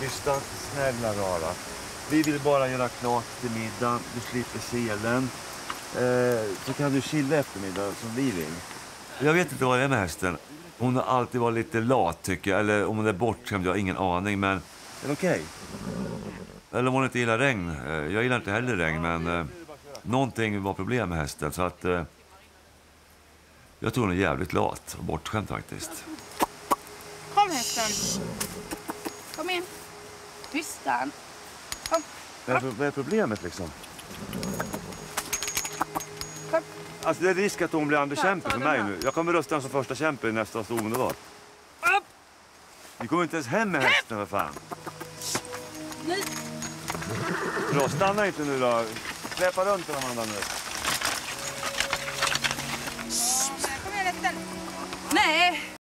Tysta, snälla rara. Vi vill bara göra klart till middag. Du slipper selen. Eh, så kan du chilla eftermiddag som vi vill. Jag vet inte vad det är med hästen. Hon har alltid varit lite lat tycker jag. Eller om hon är bortskämd, jag har ingen aning. Men är det okej? Okay? Eller om hon inte gillar regn. Eh, jag gillar inte heller regn, men eh, någonting var problem med hästen. Så att eh, jag tror hon är jävligt lat och bortskämd faktiskt. Kom hästen. Kom in. Tystan. Kom. Vad är, vad är problemet liksom? Kom. Alltså det är risk att hon blir andra kämpe för mig nu. Jag kommer rösta henne som första kämpe i nästa omedelbart. Upp. Vi kommer inte ens hem med hästen för fan. Bra, stanna inte nu då. Släpa runt den Amanda nu. Kom igen. Nej.